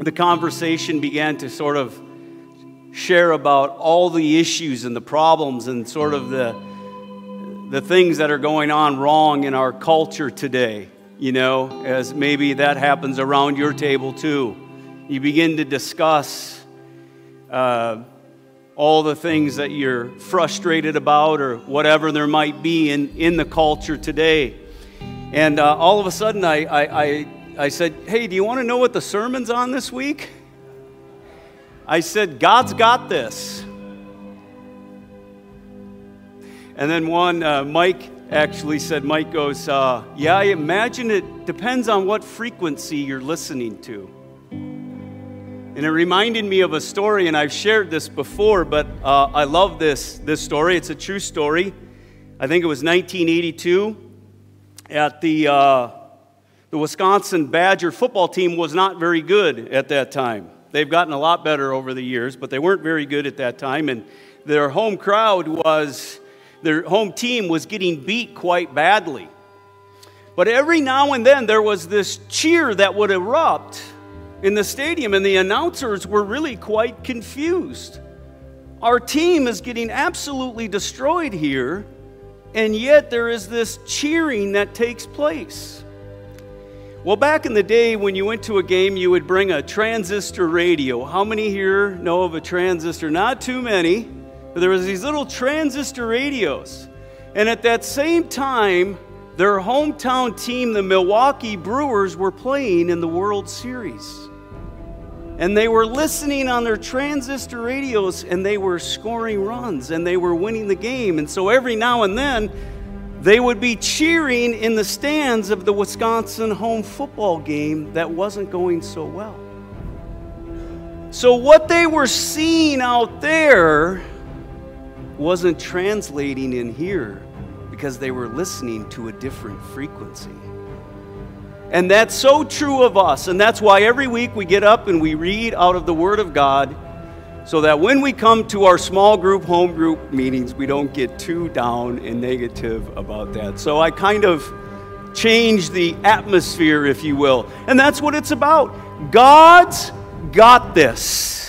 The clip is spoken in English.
the conversation began to sort of share about all the issues and the problems and sort of the, the things that are going on wrong in our culture today, you know, as maybe that happens around your table too. You begin to discuss uh, all the things that you're frustrated about or whatever there might be in, in the culture today. And uh, all of a sudden, I, I, I, I said, Hey, do you want to know what the sermon's on this week? I said, God's got this. And then one, uh, Mike actually said, Mike goes, uh, Yeah, I imagine it depends on what frequency you're listening to. And it reminded me of a story, and I've shared this before, but uh, I love this, this story. It's a true story. I think it was 1982 at the, uh, the Wisconsin Badger football team was not very good at that time. They've gotten a lot better over the years, but they weren't very good at that time. And their home crowd was, their home team was getting beat quite badly. But every now and then there was this cheer that would erupt in the stadium, and the announcers were really quite confused. Our team is getting absolutely destroyed here, and yet there is this cheering that takes place. Well, back in the day when you went to a game, you would bring a transistor radio. How many here know of a transistor? Not too many. But there was these little transistor radios. And at that same time, their hometown team, the Milwaukee Brewers, were playing in the World Series. And they were listening on their transistor radios and they were scoring runs and they were winning the game. And so every now and then, they would be cheering in the stands of the Wisconsin home football game that wasn't going so well. So, what they were seeing out there wasn't translating in here because they were listening to a different frequency. And that's so true of us. And that's why every week we get up and we read out of the Word of God so that when we come to our small group, home group meetings, we don't get too down and negative about that. So I kind of change the atmosphere, if you will. And that's what it's about. God's got this.